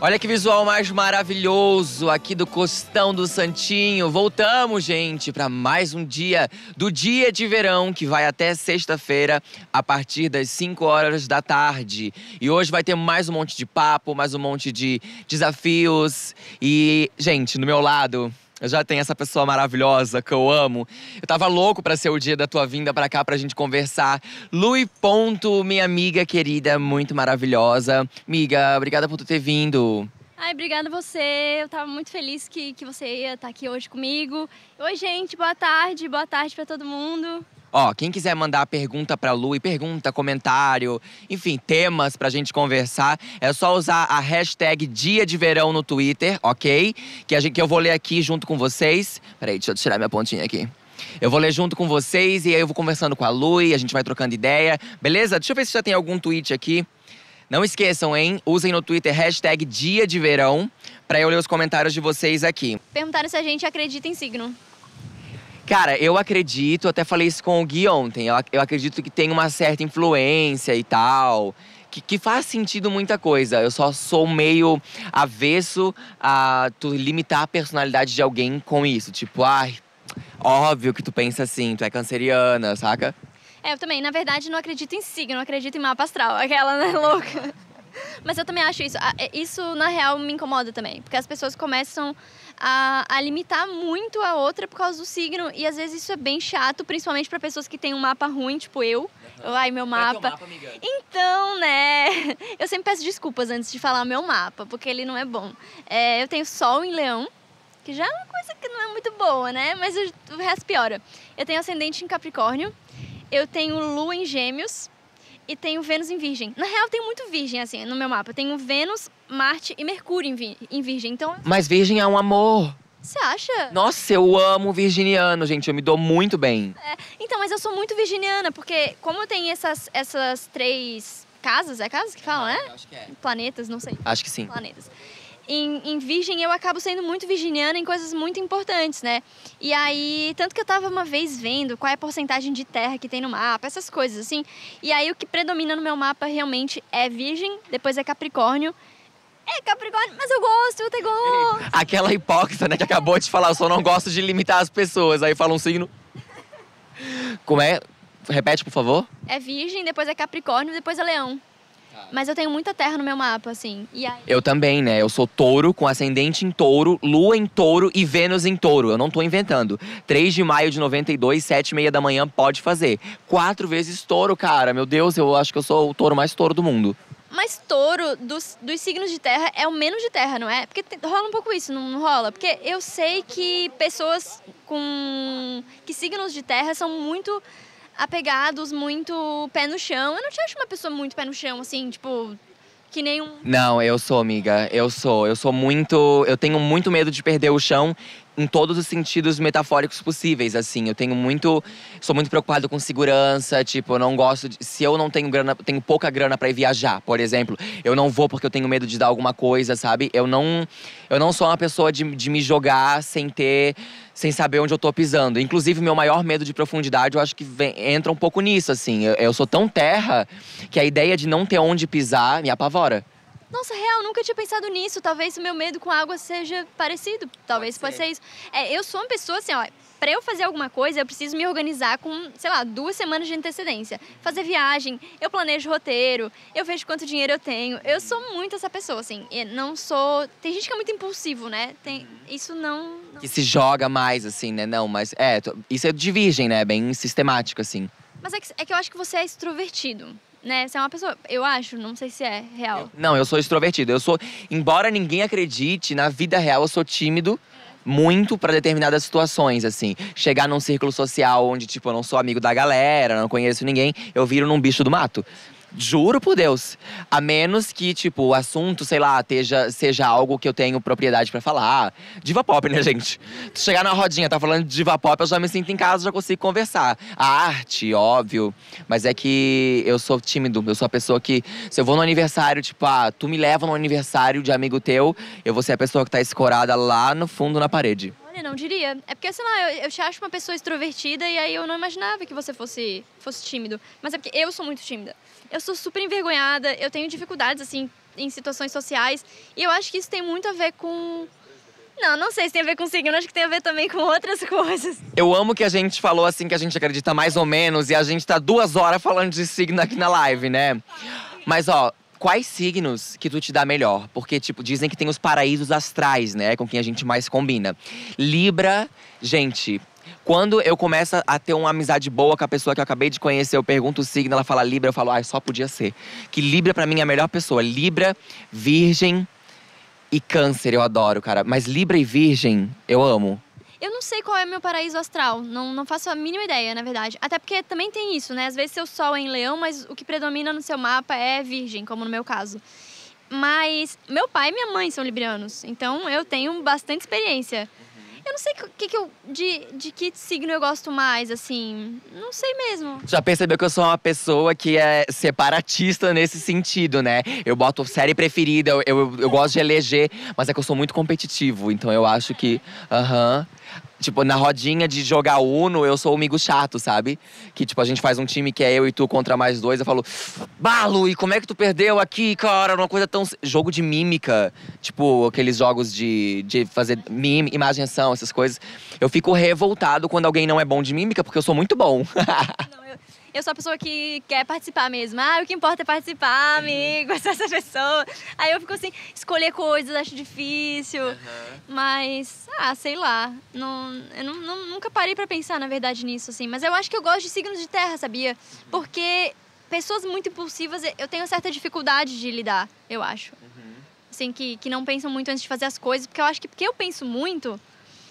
Olha que visual mais maravilhoso aqui do Costão do Santinho. Voltamos, gente, para mais um dia do dia de verão que vai até sexta-feira a partir das 5 horas da tarde. E hoje vai ter mais um monte de papo, mais um monte de desafios e, gente, no meu lado, já tenho essa pessoa maravilhosa que eu amo. Eu tava louco para ser o dia da tua vinda para cá pra gente conversar. Lui Ponto, minha amiga querida, muito maravilhosa. Miga, obrigada por tu ter vindo. Ai, obrigada você. Eu tava muito feliz que, que você ia estar aqui hoje comigo. Oi, gente, boa tarde. Boa tarde para todo mundo. Ó, quem quiser mandar pergunta pra Lu e pergunta, comentário, enfim, temas pra gente conversar, é só usar a hashtag Dia de Verão no Twitter, ok? Que, a gente, que eu vou ler aqui junto com vocês. Peraí, deixa eu tirar minha pontinha aqui. Eu vou ler junto com vocês e aí eu vou conversando com a Lu e a gente vai trocando ideia, beleza? Deixa eu ver se já tem algum tweet aqui. Não esqueçam, hein? Usem no Twitter hashtag Dia de Verão pra eu ler os comentários de vocês aqui. Perguntaram se a gente acredita em signo. Cara, eu acredito, até falei isso com o Gui ontem, eu, eu acredito que tem uma certa influência e tal. Que, que, faz sentido muita coisa. Eu só sou meio avesso a tu limitar a personalidade de alguém com isso. Tipo, ai, óbvio que tu pensa assim, tu é canceriana, saca? É, eu também. Na verdade, não acredito em signo, não acredito em mapa astral. Aquela, né, louca. Mas eu também acho isso. É, isso, na real, me incomoda também. Porque as pessoas começam a, a, limitar muito a outra por causa do signo. E às vezes isso é bem chato, principalmente para pessoas que têm um mapa ruim, tipo eu. Uhum. Ai, meu mapa. mapa então, né? Eu sempre peço desculpas antes de falar meu mapa, porque ele não é bom. É, eu tenho Sol em Leão, que já é uma coisa que não é muito boa, né? Mas o, o resto piora. Eu tenho Ascendente em Capricórnio. Eu tenho Lua em Gêmeos e tenho Vênus em Virgem. Na real, tem muito Virgem, assim, no meu mapa. Eu tenho Vênus, Marte e Mercúrio em, em Virgem, então… Mas Virgem é um amor. Você acha? Nossa, eu amo virginiano, gente. Eu me dou muito bem. É, então, mas eu sou muito virginiana, porque como eu tenho essas, essas três casas, é casas que falam, né? Acho que é. Planetas, não sei. Acho que sim. Planetas em, em Virgem eu acabo sendo muito virginiana em coisas muito importantes, né? E aí, tanto que eu tava uma vez vendo qual é a porcentagem de terra que tem no mapa, essas coisas assim. E aí o que predomina no meu mapa realmente é Virgem, depois é Capricórnio. É Capricórnio, mas eu gosto, eu te gosto. Aquela hipócrita, né, que acabou de falar, eu só não gosto de limitar as pessoas. Aí fala um signo. Como é? Repete, por favor. É Virgem, depois é Capricórnio, depois é Leão. Mas eu tenho muita terra no meu mapa, assim. Aí... Eu também, né? Eu sou touro, com ascendente em touro, lua em touro e Vênus em touro. Eu não tô inventando. 3 de maio de 92, 7 e meia da manhã, pode fazer. Quatro vezes touro, cara. Meu Deus, eu acho que eu sou o touro mais touro do mundo. Mas touro, dos, dos signos de terra, é o menos de terra, não é? Porque rola um pouco isso, não, não rola? Porque eu sei que pessoas com. que signos de terra são muito apegados, muito pé no chão. Eu não te acho uma pessoa muito pé no chão, assim, tipo, que nem um. Não, eu sou, amiga. Eu sou. Eu sou muito. Eu tenho muito medo de perder o chão em todos os sentidos metafóricos possíveis, assim. Eu tenho muito. Sou muito preocupado com segurança, tipo, eu não gosto de. Se eu não tenho grana, tenho pouca grana para ir viajar, por exemplo, eu não vou porque eu tenho medo de dar alguma coisa, sabe? Eu não. Eu não sou uma pessoa de, de me jogar sem ter sem saber onde eu tô pisando. Inclusive, meu maior medo de profundidade, eu acho que vem, entra um pouco nisso, assim. Eu, eu, sou tão terra que a ideia de não ter onde pisar me apavora. Nossa, real, nunca tinha pensado nisso. Talvez o meu medo com água seja parecido. Talvez pode ser, pode ser isso. É, eu sou uma pessoa assim, ó. Pra eu fazer alguma coisa, eu preciso me organizar com, sei lá, duas semanas de antecedência. Fazer viagem, eu planejo roteiro, eu vejo quanto dinheiro eu tenho. Eu sou muito essa pessoa, assim. não sou. Tem gente que é muito impulsivo, né? Tem... Isso não, não. Que se joga mais, assim, né? Não, mas. É, isso é de virgem, né? Bem sistemático, assim. Mas é que, é que eu acho que você é extrovertido né? Você é uma pessoa, eu acho, não sei se é real. Não, eu sou extrovertido. Eu sou, embora ninguém acredite, na vida real eu sou tímido muito para determinadas situações, assim. Chegar num círculo social onde, tipo, eu não sou amigo da galera, não conheço ninguém, eu viro num bicho do mato. Juro por Deus. A menos que, tipo, o assunto, sei lá, teja, seja algo que eu tenho propriedade para falar. Diva pop, né, gente? Tu chegar na rodinha, tá falando de diva pop, eu já me sinto em casa, já consigo conversar. A arte, óbvio. Mas é que eu sou tímido. Eu sou a pessoa que, se eu vou no aniversário, tipo, ah, tu me leva no aniversário de amigo teu, eu vou ser a pessoa que tá escorada lá no fundo na parede. Não diria. É porque, sei lá, eu, eu te acho uma pessoa extrovertida e aí eu não imaginava que você fosse, fosse tímido. Mas é porque eu sou muito tímida. Eu sou super envergonhada, eu tenho dificuldades, assim, em situações sociais. E eu acho que isso tem muito a ver com. Não, não sei se tem a ver com signo, acho que tem a ver também com outras coisas. Eu amo que a gente falou assim que a gente acredita mais ou menos e a gente tá duas horas falando de signo aqui na live, né? Mas ó, quais signos que tu te dá melhor? Porque, tipo, dizem que tem os paraísos astrais, né? Com quem a gente mais combina. Libra, gente. Quando eu começo a ter uma amizade boa com a pessoa que eu acabei de conhecer, eu pergunto o signo, ela fala Libra, eu falo, ai, só podia ser. Que Libra para mim é a melhor pessoa. Libra, Virgem e Câncer, eu adoro, cara. Mas Libra e Virgem, eu amo. Eu não sei qual é meu paraíso astral, não, não faço a mínima ideia, na verdade. Até porque também tem isso, né? Às vezes seu sol é em leão, mas o que predomina no seu mapa é virgem, como no meu caso. Mas meu pai e minha mãe são librianos, então eu tenho bastante experiência. Eu não sei que, que eu, de, de que signo eu gosto mais, assim. Não sei mesmo. Já percebeu que eu sou uma pessoa que é separatista nesse sentido, né? Eu boto série preferida, eu, eu, eu gosto de eleger, mas é que eu sou muito competitivo. Então eu acho que. Aham. Tipo, na rodinha de jogar Uno, eu sou o amigo chato, sabe? Que, tipo, a gente faz um time que é eu e tu contra mais dois. Eu falo, Balo, e como é que tu perdeu aqui, cara? Uma coisa tão. Jogo de mímica. Tipo, aqueles jogos de, de fazer mim, imaginação, essas coisas. Eu fico revoltado quando alguém não é bom de mímica, porque eu sou muito bom. Não, eu, sou a pessoa que quer participar mesmo. Ah, o que importa é participar, amigo, essa essa pessoa. Aí eu fico assim, escolher coisas, acho difícil. Mas, ah, sei lá. Não, eu não, não- nunca parei pra pensar, na verdade, nisso, assim. Mas eu acho que eu gosto de signos de terra, sabia? Porque pessoas muito impulsivas, eu tenho certa dificuldade de lidar, eu acho. Assim, que, que não pensam muito antes de fazer as coisas. Porque eu acho que porque eu penso muito,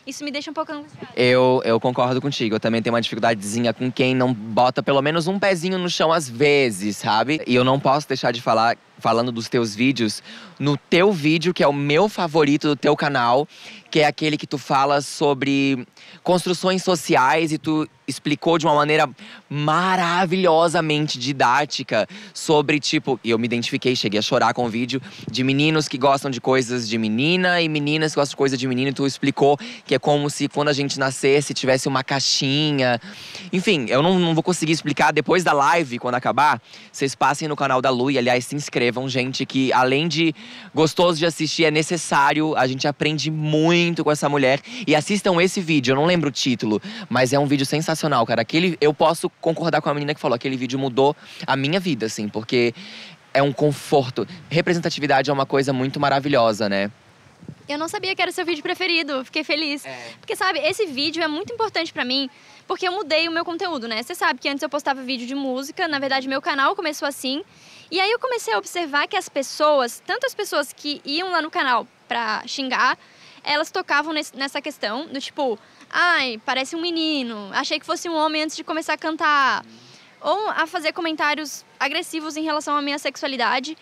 isso me deixa um pouco angustiada. Eu, eu concordo contigo. Eu também tenho uma dificuldadezinha com quem não bota pelo menos um pezinho no chão às vezes, sabe? E eu não posso deixar de falar, falando dos teus vídeos, no teu vídeo, que é o meu favorito do teu canal, que é aquele que tu fala sobre construções sociais e tu explicou de uma maneira maravilhosamente didática sobre, tipo, e eu me identifiquei, cheguei a chorar com o vídeo, de meninos que gostam de coisas de menina e meninas que gostam de coisa de menino, e tu explicou que é como se quando a gente nascesse tivesse uma caixinha. Enfim, eu não, não vou conseguir explicar depois da live, quando acabar. Vocês passem no canal da Lu e, aliás, se inscrevam, gente, que além de gostoso de assistir, é necessário. A gente aprende muito com essa mulher. E assistam esse vídeo, eu não lembro o título, mas é um vídeo sensacional, cara. Aquele, eu posso concordar com a menina que falou, aquele vídeo mudou a minha vida, assim, porque é um conforto. Representatividade é uma coisa muito maravilhosa, né? Eu não sabia que era o seu vídeo preferido, fiquei feliz. Porque, sabe, esse vídeo é muito importante pra mim, porque eu mudei o meu conteúdo, né? Você sabe que antes eu postava vídeo de música, na verdade, meu canal começou assim. E aí eu comecei a observar que as pessoas, tanto as pessoas que iam lá no canal pra xingar, elas tocavam nesse- nessa questão do tipo, ai, parece um menino, achei que fosse um homem antes de começar a cantar. Ou a fazer comentários agressivos em relação à minha sexualidade.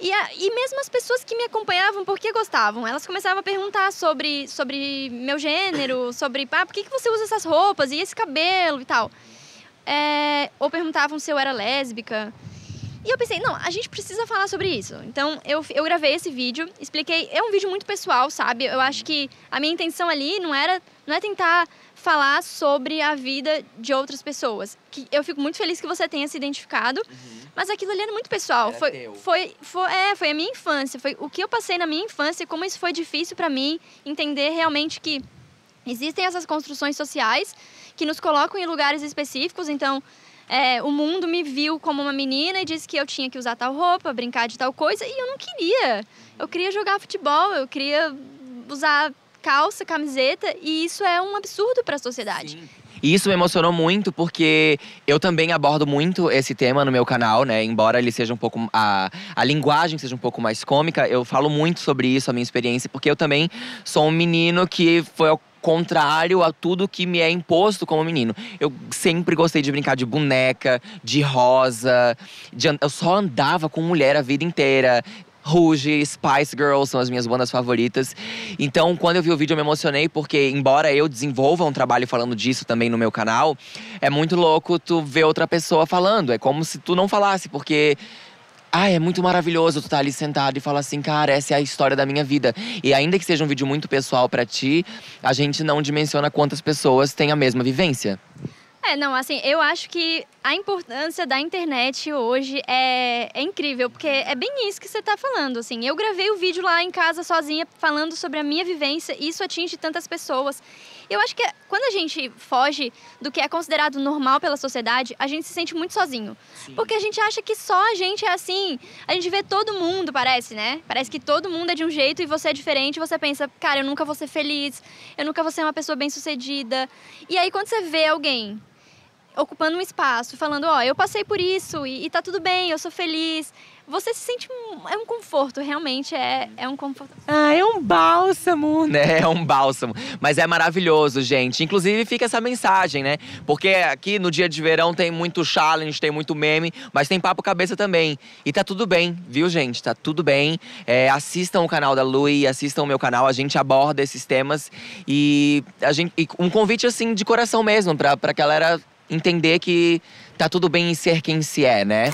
E, a- e mesmo as pessoas que me acompanhavam porque gostavam, elas começavam a perguntar sobre, sobre meu gênero, sobre ah, por que, que você usa essas roupas e esse cabelo e tal. É, ou perguntavam se eu era lésbica. E eu pensei, não, a gente precisa falar sobre isso. Então eu, eu gravei esse vídeo, expliquei. É um vídeo muito pessoal, sabe? Eu acho que a minha intenção ali não era não é tentar falar sobre a vida de outras pessoas. Que eu fico muito feliz que você tenha se identificado. Mas aquilo ali era muito pessoal. Era foi, teu. foi, foi, é, foi a minha infância. Foi o que eu passei na minha infância, como isso foi difícil pra mim entender realmente que existem essas construções sociais que nos colocam em lugares específicos. Então, é, o mundo me viu como uma menina e disse que eu tinha que usar tal roupa, brincar de tal coisa, e eu não queria. Eu queria jogar futebol, eu queria usar calça, camiseta, e isso é um absurdo para a sociedade. E isso me emocionou muito porque eu também abordo muito esse tema no meu canal, né? Embora ele seja um pouco. A, a linguagem seja um pouco mais cômica, eu falo muito sobre isso, a minha experiência, porque eu também sou um menino que foi contrário a tudo que me é imposto como menino. Eu sempre gostei de brincar de boneca, de rosa, de eu só andava com mulher a vida inteira. Rouge, Spice Girls são as minhas bandas favoritas. Então, quando eu vi o vídeo, eu me emocionei, porque, embora eu desenvolva um trabalho falando disso também no meu canal, é muito louco tu ver outra pessoa falando. É como se tu não falasse, porque Ah, é muito maravilhoso tu estar tá ali sentado e falar assim, cara, essa é a história da minha vida. E ainda que seja um vídeo muito pessoal para ti, a gente não dimensiona quantas pessoas têm a mesma vivência. É, não, assim, eu acho que a importância da internet hoje é, é incrível, porque é bem isso que você está falando, assim. Eu gravei o vídeo lá em casa sozinha, falando sobre a minha vivência, e isso atinge tantas pessoas. Eu acho que quando a gente foge do que é considerado normal pela sociedade, a gente se sente muito sozinho. Sim. Porque a gente acha que só a gente é assim. A gente vê todo mundo, parece, né? Parece que todo mundo é de um jeito e você é diferente. Você pensa, cara, eu nunca vou ser feliz, eu nunca vou ser uma pessoa bem sucedida. E aí, quando você vê alguém ocupando um espaço, falando, ó, oh, eu passei por isso e, e tá tudo bem, eu sou feliz. Você se sente um, é um conforto, realmente é, é um conforto. Ah, é um bálsamo, né? É um bálsamo. Mas é maravilhoso, gente. Inclusive fica essa mensagem, né? Porque aqui no dia de verão tem muito challenge, tem muito meme, mas tem papo cabeça também. E tá tudo bem, viu, gente? Tá tudo bem. É, assistam o canal da Lui, assistam o meu canal. A gente aborda esses temas e a gente e um convite assim de coração mesmo para para galera entender que tá tudo bem em ser quem se é, né?